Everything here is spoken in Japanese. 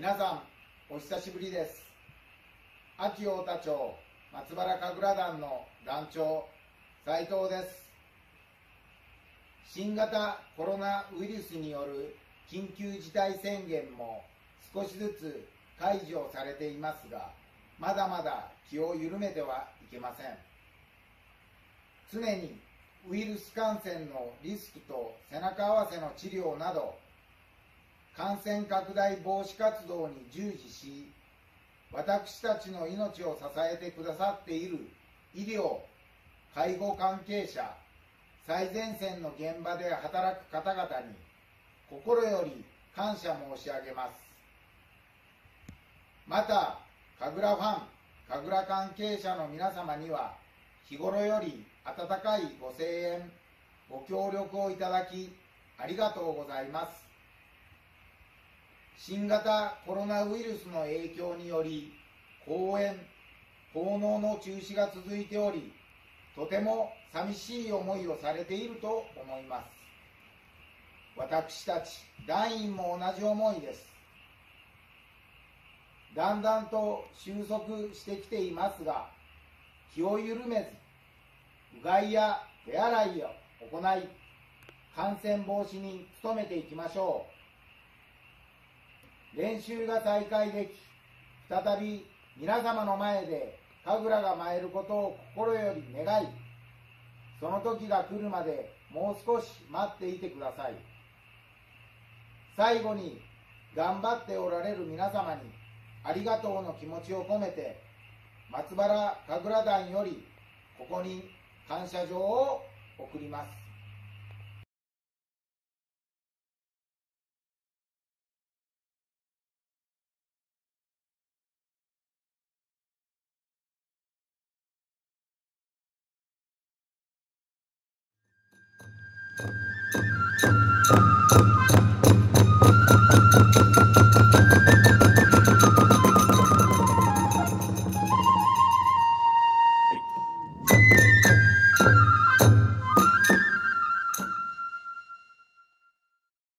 皆さんお久しぶりです。秋太田町松原神楽団の団長斉藤です。新型コロナウイルスによる緊急事態宣言も少しずつ解除されていますがまだまだ気を緩めてはいけません。常にウイルス感染のリスクと背中合わせの治療など感染拡大防止活動に従事し私たちの命を支えてくださっている医療介護関係者最前線の現場で働く方々に心より感謝申し上げます。また神楽ファン神楽関係者の皆様には日頃より温かいご声援ご協力をいただきありがとうございます。新型コロナウイルスの影響により公演奉納の中止が続いておりとても寂しい思いをされていると思います。私たち団員も同じ思いです。だんだんと収束してきていますが気を緩めずうがいや手洗いを行い感染防止に努めていきましょう。練習が再開でき再び皆様の前で神楽が舞えることを心より願いその時が来るまでもう少し待っていてください。最後に頑張っておられる皆様にありがとうの気持ちを込めて松原神楽団よりここに感謝状を送ります。